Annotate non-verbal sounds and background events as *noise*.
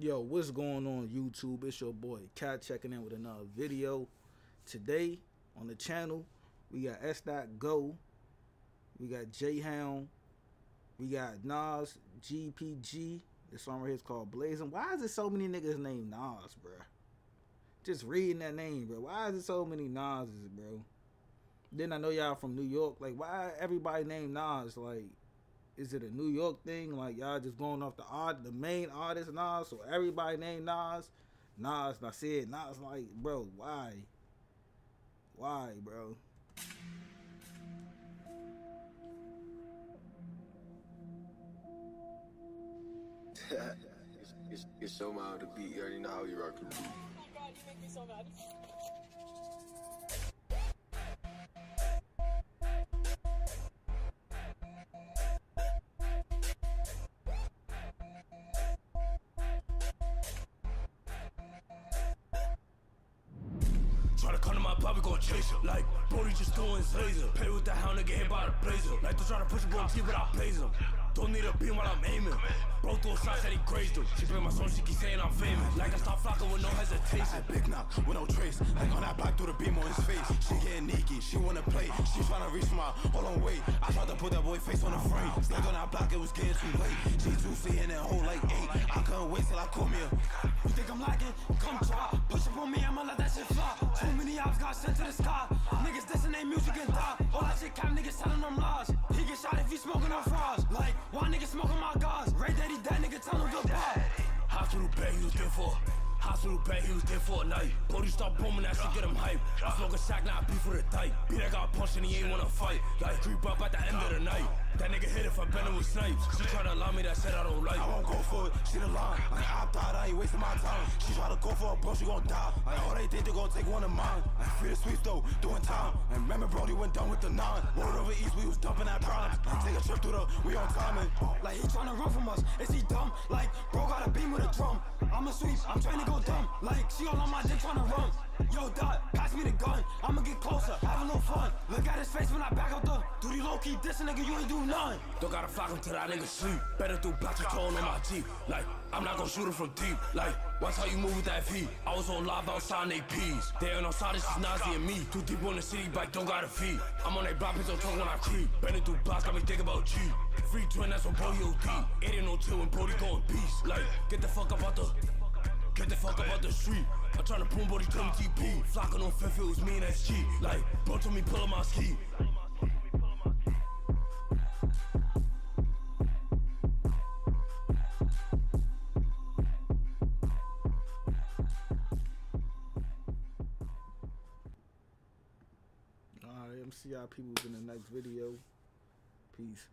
Yo, what's going on YouTube? It's your boy Cat checking in with another video. Today on the channel, we got Sdot Go, we got Jay Hound, we got Nas, GPG. This song right here is called Blaze Em. Why is it so many niggas named Nas, bro? Just reading that name, bro. Why is it so many Nas's, bro? Then I know y'all from New York. Like, why everybody named Nas? Like, is it a New York thing? Like y'all just going off the art, the main artist Nas, so everybody named Nas. Nas, and I said Nas, like, bro, why? Why, bro? *laughs* it's, it's, it's so mild to beat. You already know how you rock the beat. Oh my god, you make me so mad. Come to my pop, we gon' chase him. Like, Brody just doing his laser. Play with the hound get hit by the blazer. Like, to try to push a gon' T without blaze him. Don't need a beam while I'm aiming. Bro threw a shot, said he grazed him. She play my song, she keep saying I'm famous. Like, I stop flocking with no hesitation. Big knock with no trace. Like on that block, through the beam on his face. She getting neaky, she wanna play. She tryna reach my hold on wait. I tried to put that boy face on the frame. Snagged on that block, it was getting too late. She feet in that hole like eight. I couldn't wait till I caught me a. You think I'm lagging? Come try. Push up on me, I'ma let that shit fly. Too many ops got sent to the sky. Niggas dissing they music and die. All that shit cap niggas telling them lies. He get shot if he smoking on fries. Like, why niggas smoking my guys? Ray Daddy dead nigga tell him goodbye. Hospital bed, he was there for. Hospital bed, he was there for a night. Brody start booming, that shit get him hype. I smoke a sack, now I beef for the type. Beat that got punched and he ain't wanna fight. Like, creep up at the end of the night. That nigga hit it for bending with snipes. She try to allow me that shit I don't like. I won't go for it, she the line. I ain't wasting my time. She try to go for a bro, she gon' die. Like all they think they gon' take one of mine. I free the sweets though, doing time. And remember Brody went down with the nine. Word over east, we was dumping that prime. Take a trip through the, we on timing. Like, he tryna run from us. Is he dumb? Like, bro got a beam with a drum. I'm a sweep, I'm trying to go dumb. Like, she all on my dick tryna run. Yo, Dot, pass me the gun. I'ma get closer, have a little fun. Look at his face when I back out the. Duty low key, this nigga, you ain't do none. Don't gotta flock him till that nigga sleep. Better do your tone on my Jeep. Like, I'm not gonna shoot him from deep. Like, watch how you move with that feet. I was on live outside they peas. They ain't outside, this is Nazi and me. Too deep on the city, bike don't gotta feed. I'm on that block, bitch, don't talk when I creep. Better do blocks, got me think about G. Free twin, that's on Brody OD. It ain't no chill when Brody going beast. Like, get the fuck up out the. Get the fuck up out the street. I'm tryna boom body come TP. Flocking on fifth, it was me and SG. Like, bro told me pull up my ski. Alright, y'all people in the next video. Peace.